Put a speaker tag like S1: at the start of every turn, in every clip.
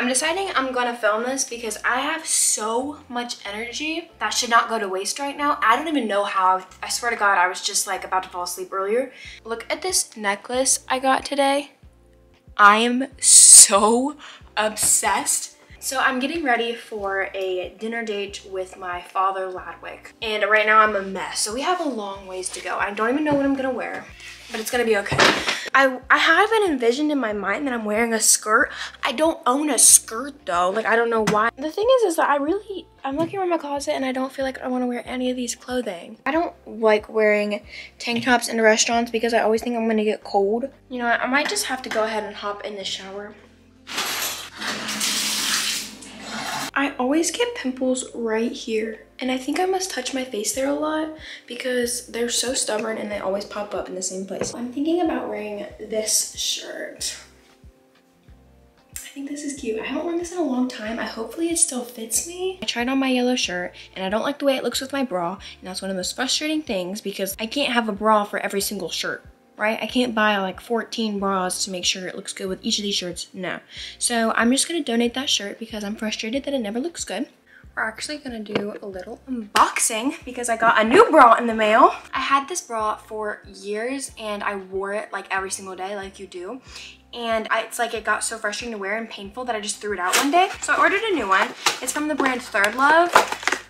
S1: I'm deciding I'm gonna film this because I have so much energy that should not go to waste right now. I don't even know how. I swear to God, I was just like about to fall asleep earlier. Look at this necklace I got today. I am so obsessed. So I'm getting ready for a dinner date with my father, Ladwick. And right now I'm a mess. So we have a long ways to go. I don't even know what I'm gonna wear, but it's gonna be okay. I, I have an envisioned in my mind that I'm wearing a skirt. I don't own a skirt though. Like, I don't know why. The thing is, is that I really, I'm looking around my closet and I don't feel like I wanna wear any of these clothing. I don't like wearing tank tops in restaurants because I always think I'm gonna get cold. You know I might just have to go ahead and hop in the shower. I always get pimples right here. And I think I must touch my face there a lot because they're so stubborn and they always pop up in the same place. I'm thinking about wearing this shirt. I think this is cute. I haven't worn this in a long time. I hopefully it still fits me. I tried on my yellow shirt and I don't like the way it looks with my bra. And that's one of the most frustrating things because I can't have a bra for every single shirt right? I can't buy like 14 bras to make sure it looks good with each of these shirts, no. So I'm just gonna donate that shirt because I'm frustrated that it never looks good. We're actually gonna do a little unboxing because I got a new bra in the mail. I had this bra for years and I wore it like every single day like you do. And I, it's like it got so frustrating to wear and painful that I just threw it out one day. So I ordered a new one. It's from the brand Third Love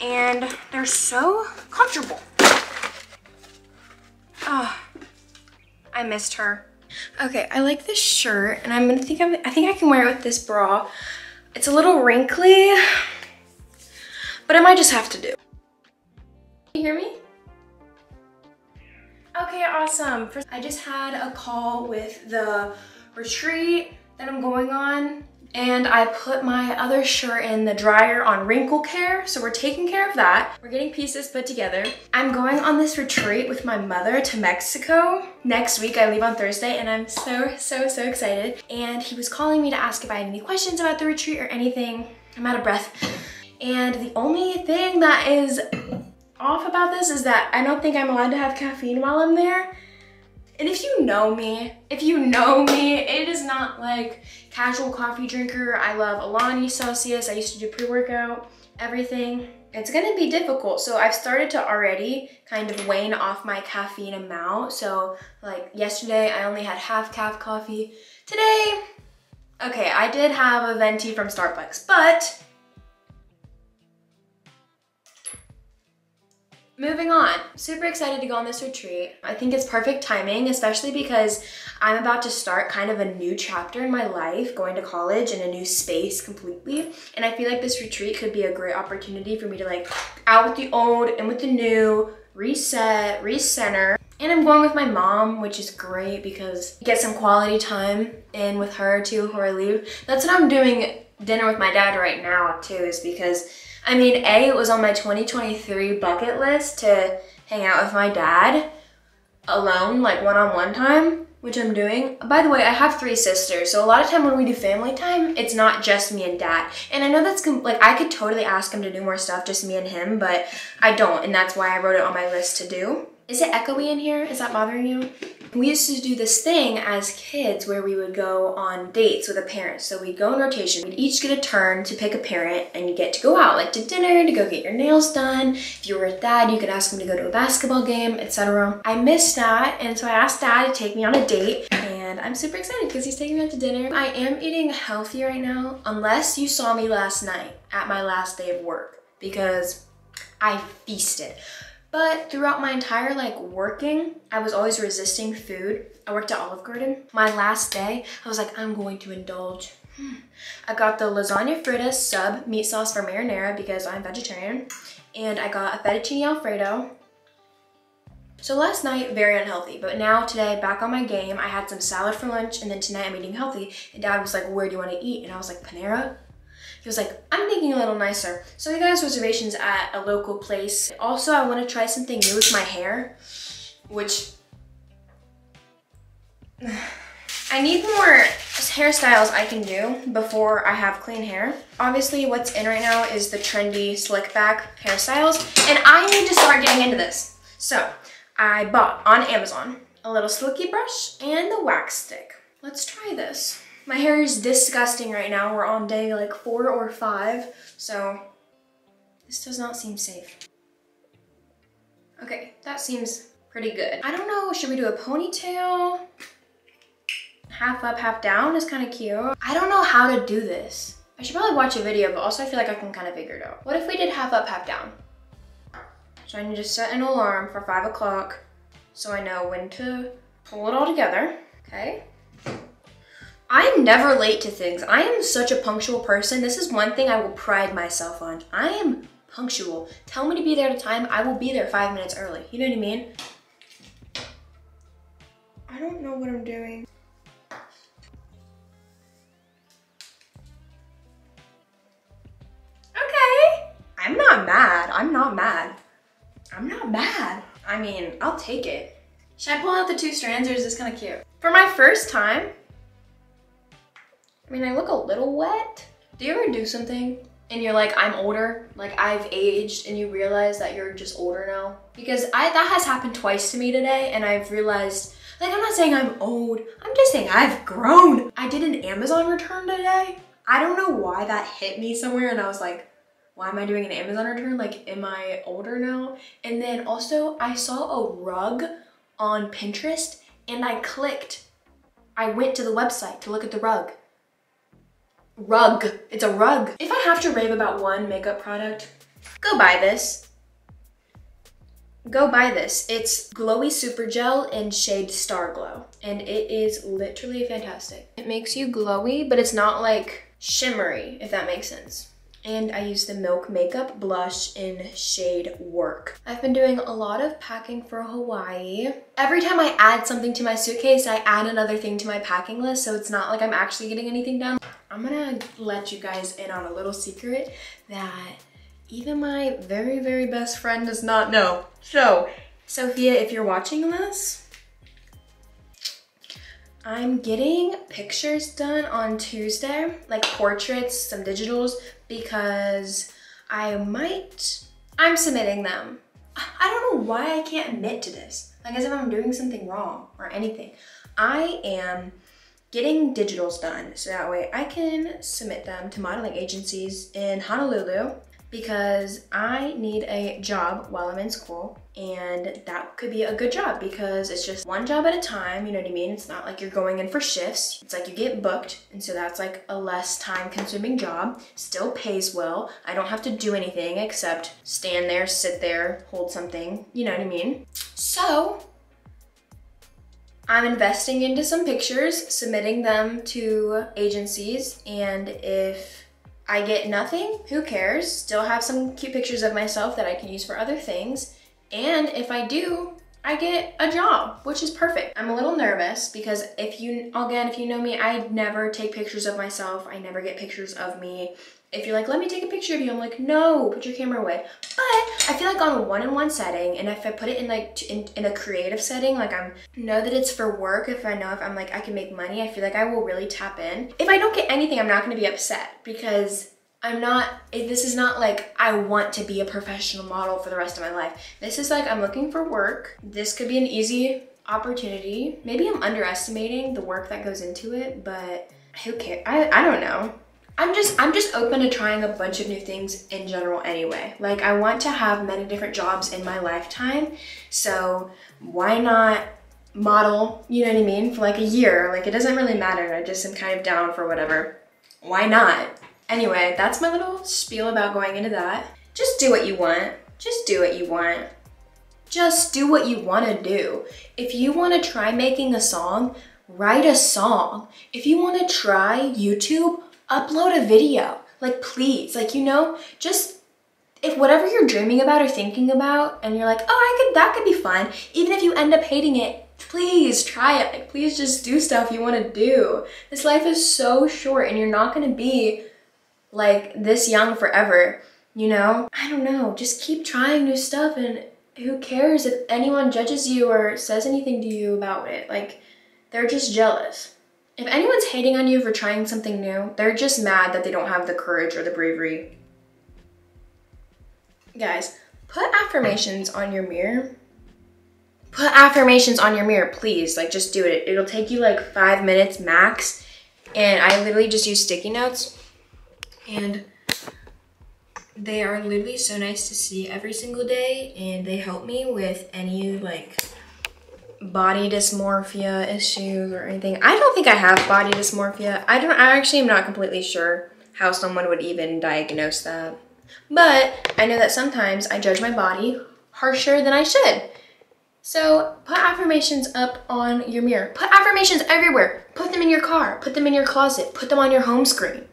S1: and they're so comfortable. Oh, I missed her. Okay, I like this shirt and I'm gonna think I'm, I think I can wear it with this bra. It's a little wrinkly, but I might just have to do. You hear me? Okay, awesome. First, I just had a call with the retreat that I'm going on and I put my other shirt in the dryer on wrinkle care. So we're taking care of that. We're getting pieces put together. I'm going on this retreat with my mother to Mexico. Next week I leave on Thursday and I'm so, so, so excited. And he was calling me to ask if I had any questions about the retreat or anything. I'm out of breath. And the only thing that is off about this is that I don't think I'm allowed to have caffeine while I'm there. And if you know me, if you know me, it is not like casual coffee drinker. I love Alani, Celsius. I used to do pre-workout, everything. It's gonna be difficult. So I've started to already kind of wane off my caffeine amount. So like yesterday, I only had half caff coffee. Today, okay, I did have a venti from Starbucks, but Moving on, super excited to go on this retreat. I think it's perfect timing, especially because I'm about to start kind of a new chapter in my life, going to college in a new space completely. And I feel like this retreat could be a great opportunity for me to like out with the old and with the new, reset, recenter. And I'm going with my mom, which is great because get some quality time in with her too before I leave. That's what I'm doing dinner with my dad right now too, is because I mean, A, it was on my 2023 bucket list to hang out with my dad alone, like one-on-one -on -one time, which I'm doing. By the way, I have three sisters, so a lot of time when we do family time, it's not just me and dad. And I know that's, like, I could totally ask him to do more stuff, just me and him, but I don't, and that's why I wrote it on my list to do. Is it echoey in here? Is that bothering you? We used to do this thing as kids where we would go on dates with a parent. So we'd go in rotation. We'd each get a turn to pick a parent and you get to go out, like to dinner, to go get your nails done. If you were a dad, you could ask him to go to a basketball game, etc. I missed that and so I asked dad to take me on a date and I'm super excited because he's taking me out to dinner. I am eating healthy right now unless you saw me last night at my last day of work because I feasted. But throughout my entire like working, I was always resisting food. I worked at Olive Garden. My last day, I was like, I'm going to indulge. I got the lasagna fritta sub meat sauce for marinara because I'm vegetarian. And I got a fettuccine alfredo. So last night, very unhealthy, but now today, back on my game, I had some salad for lunch and then tonight I'm eating healthy. And dad was like, where do you want to eat? And I was like, Panera. He was like, I'm thinking a little nicer. So he got his reservations at a local place. Also, I want to try something new with my hair, which I need more hairstyles I can do before I have clean hair. Obviously, what's in right now is the trendy slick back hairstyles, and I need to start getting into this. So, I bought on Amazon a little silky brush and the wax stick. Let's try this. My hair is disgusting right now. We're on day like four or five, so this does not seem safe. Okay, that seems pretty good. I don't know, should we do a ponytail? Half up, half down is kind of cute. I don't know how to do this. I should probably watch a video, but also I feel like I can kind of figure it out. What if we did half up, half down? So I need to set an alarm for five o'clock so I know when to pull it all together, okay? I'm never late to things. I am such a punctual person. This is one thing I will pride myself on. I am punctual. Tell me to be there at a time, I will be there five minutes early. You know what I mean? I don't know what I'm doing. Okay. I'm not mad. I'm not mad. I'm not mad. I mean, I'll take it. Should I pull out the two strands or is this kind of cute? For my first time, I mean, I look a little wet. Do you ever do something and you're like, I'm older, like I've aged and you realize that you're just older now? Because I that has happened twice to me today and I've realized, like I'm not saying I'm old, I'm just saying I've grown. I did an Amazon return today. I don't know why that hit me somewhere and I was like, why am I doing an Amazon return? Like, am I older now? And then also I saw a rug on Pinterest and I clicked. I went to the website to look at the rug. Rug. It's a rug. If I have to rave about one makeup product, go buy this. Go buy this. It's Glowy Super Gel in shade Star Glow. And it is literally fantastic. It makes you glowy, but it's not like shimmery, if that makes sense and I use the Milk Makeup Blush in shade Werk. I've been doing a lot of packing for Hawaii. Every time I add something to my suitcase, I add another thing to my packing list, so it's not like I'm actually getting anything done. I'm gonna let you guys in on a little secret that even my very, very best friend does not know. So, Sophia, if you're watching this, I'm getting pictures done on Tuesday, like portraits, some digitals, because I might, I'm submitting them. I don't know why I can't admit to this, like as if I'm doing something wrong or anything. I am getting digitals done so that way I can submit them to modeling agencies in Honolulu because I need a job while I'm in school and that could be a good job because it's just one job at a time, you know what I mean? It's not like you're going in for shifts. It's like you get booked and so that's like a less time consuming job, still pays well. I don't have to do anything except stand there, sit there, hold something, you know what I mean? So I'm investing into some pictures, submitting them to agencies and if I get nothing, who cares? Still have some cute pictures of myself that I can use for other things. And if I do, I get a job, which is perfect. I'm a little nervous because if you, again, if you know me, I never take pictures of myself. I never get pictures of me. If you're like, let me take a picture of you, I'm like, no, put your camera away. But I feel like on a one-on-one -on -one setting, and if I put it in like in, in a creative setting, like I'm know that it's for work. If I know if I'm like I can make money, I feel like I will really tap in. If I don't get anything, I'm not going to be upset because I'm not, this is not like I want to be a professional model for the rest of my life. This is like I'm looking for work. This could be an easy opportunity. Maybe I'm underestimating the work that goes into it, but who cares? I, I don't know. I'm just I'm just open to trying a bunch of new things in general anyway. Like I want to have many different jobs in my lifetime. So why not model, you know what I mean, for like a year? Like it doesn't really matter. I just am kind of down for whatever. Why not? Anyway, that's my little spiel about going into that. Just do what you want. Just do what you want. Just do what you want to do. If you want to try making a song, write a song. If you want to try YouTube, upload a video. Like please, like you know, just if whatever you're dreaming about or thinking about and you're like, oh, I could, that could be fun. Even if you end up hating it, please try it. Like, please just do stuff you want to do. This life is so short and you're not going to be like this young forever, you know? I don't know. Just keep trying new stuff and who cares if anyone judges you or says anything to you about it? Like, they're just jealous. If anyone's hating on you for trying something new, they're just mad that they don't have the courage or the bravery. Guys, put affirmations on your mirror. Put affirmations on your mirror, please. Like, just do it. It'll take you like five minutes max. And I literally just use sticky notes. And they are literally so nice to see every single day. And they help me with any like body dysmorphia issues or anything. I don't think I have body dysmorphia. I don't, I actually am not completely sure how someone would even diagnose that. But I know that sometimes I judge my body harsher than I should. So put affirmations up on your mirror. Put affirmations everywhere. Put them in your car. Put them in your closet. Put them on your home screen.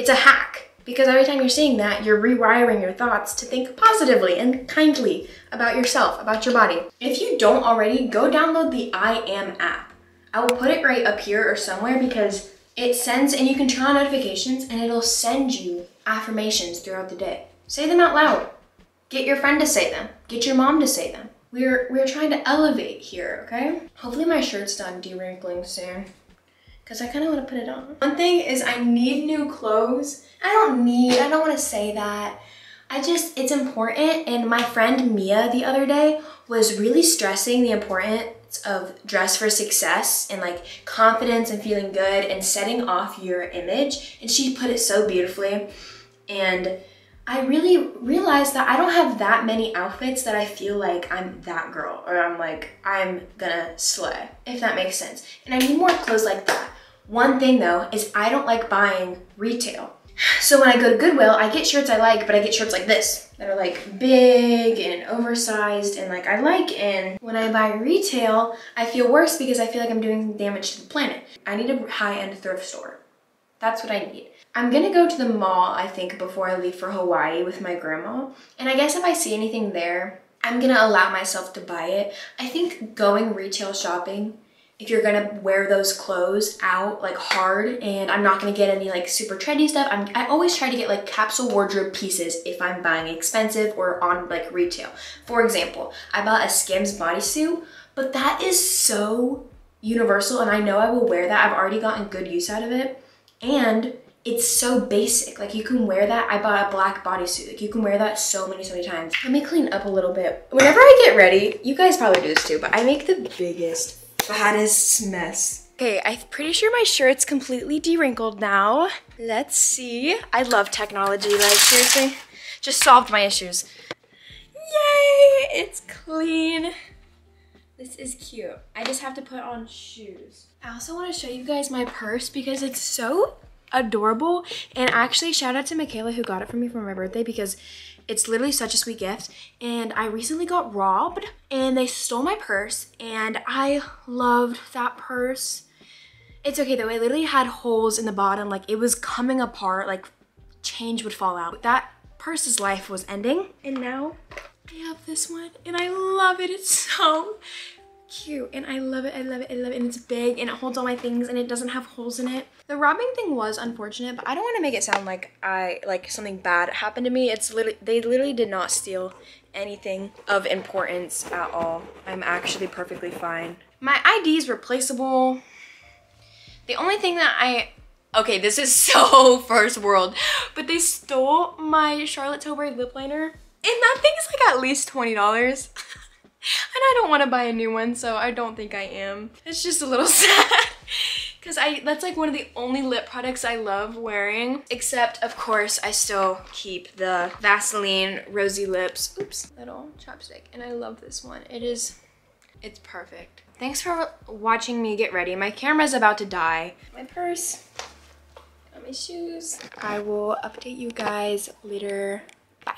S1: It's a hack because every time you're seeing that, you're rewiring your thoughts to think positively and kindly about yourself, about your body. If you don't already, go download the I Am app. I will put it right up here or somewhere because it sends and you can turn on notifications and it'll send you affirmations throughout the day. Say them out loud. Get your friend to say them. Get your mom to say them. We're we're trying to elevate here, okay? Hopefully my shirt's done de-wrinkling soon. Cause I kind of want to put it on. One thing is I need new clothes. I don't need, I don't want to say that. I just, it's important. And my friend Mia the other day was really stressing the importance of dress for success and like confidence and feeling good and setting off your image. And she put it so beautifully. And I really realized that I don't have that many outfits that I feel like I'm that girl or I'm like, I'm gonna slay, if that makes sense. And I need more clothes like that. One thing though is I don't like buying retail. So when I go to Goodwill, I get shirts I like, but I get shirts like this that are like big and oversized and like I like. And when I buy retail, I feel worse because I feel like I'm doing damage to the planet. I need a high-end thrift store. That's what I need. I'm gonna go to the mall, I think, before I leave for Hawaii with my grandma. And I guess if I see anything there, I'm gonna allow myself to buy it. I think going retail shopping if you're gonna wear those clothes out like hard and I'm not gonna get any like super trendy stuff. I'm, I always try to get like capsule wardrobe pieces if I'm buying expensive or on like retail. For example, I bought a Skims bodysuit, but that is so universal and I know I will wear that. I've already gotten good use out of it. And it's so basic. Like you can wear that. I bought a black bodysuit. Like you can wear that so many, so many times. Let me clean up a little bit. Whenever I get ready, you guys probably do this too, but I make the biggest fattest mess. Okay, I'm pretty sure my shirt's completely de-wrinkled now. Let's see. I love technology, like seriously. Just solved my issues. Yay, it's clean. This is cute. I just have to put on shoes. I also want to show you guys my purse because it's so adorable. And actually, shout out to Michaela who got it for me for my birthday because it's literally such a sweet gift. And I recently got robbed and they stole my purse and I loved that purse. It's okay though, it literally had holes in the bottom, like it was coming apart, like change would fall out. That purse's life was ending and now I have this one and I love it. It's so cute and I love it, I love it, I love it. And it's big and it holds all my things and it doesn't have holes in it. The robbing thing was unfortunate, but I don't want to make it sound like I like something bad happened to me. It's literally, they literally did not steal anything of importance at all. I'm actually perfectly fine. My ID is replaceable. The only thing that I okay, this is so first world, but they stole my Charlotte Tilbury lip liner, and that thing is like at least $20. And I don't want to buy a new one, so I don't think I am. It's just a little sad. Because I that's like one of the only lip products I love wearing. Except, of course, I still keep the Vaseline Rosy Lips, oops, little chopstick. And I love this one. It is, it's perfect. Thanks for watching me get ready. My camera's about to die. My purse, got my shoes. I will update you guys later. Bye.